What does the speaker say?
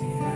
Yeah.